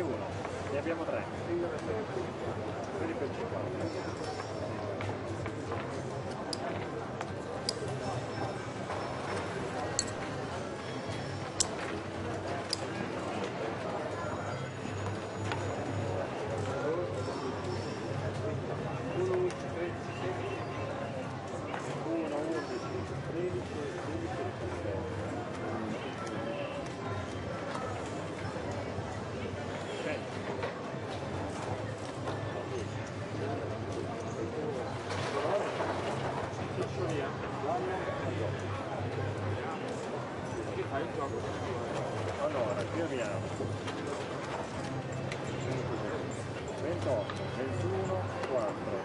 uno. Ne abbiamo tre. Quelli per 50. Allora, qui abbiamo 28, 21, 4.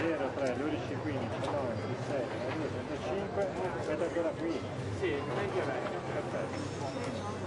Zero, 3, 12, 15, 9, 17, 22, 35, siete ancora qui? Sì. Perfetto.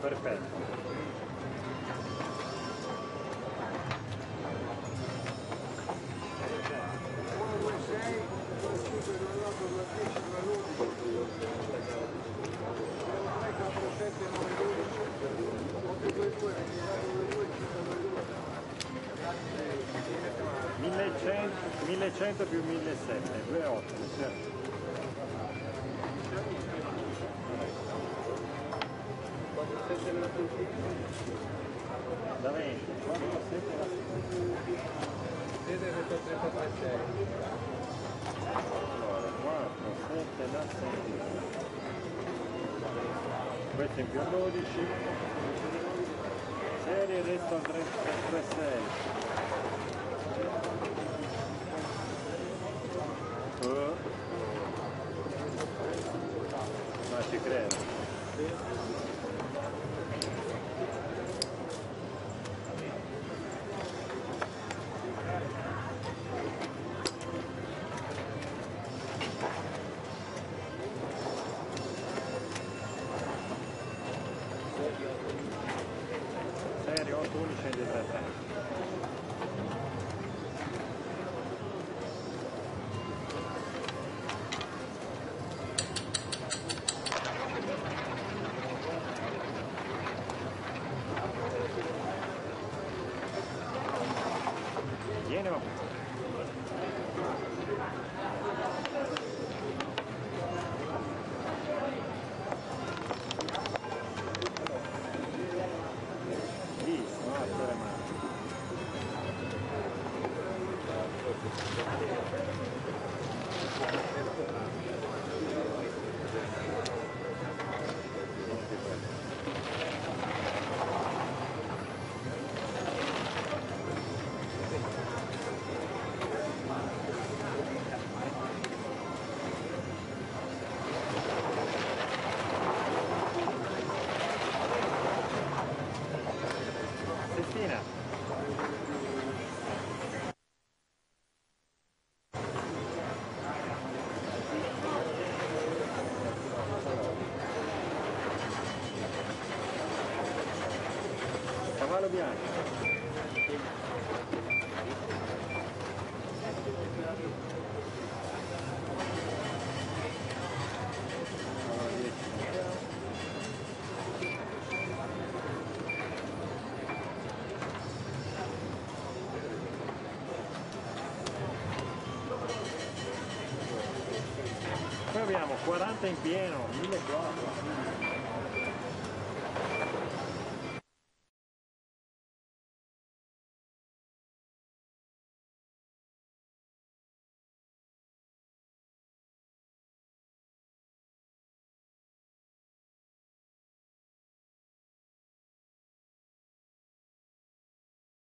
2 1100, 1100 più 1700, 2,8. sì. Questo in più 12. Serie resta 3, 3, 6. Oh. Ma ci credo. Serie 8, 11, 3, 3. Viene ma cavallo bianco. Cavallo 10. Poi abbiamo 40 in pieno, 1400.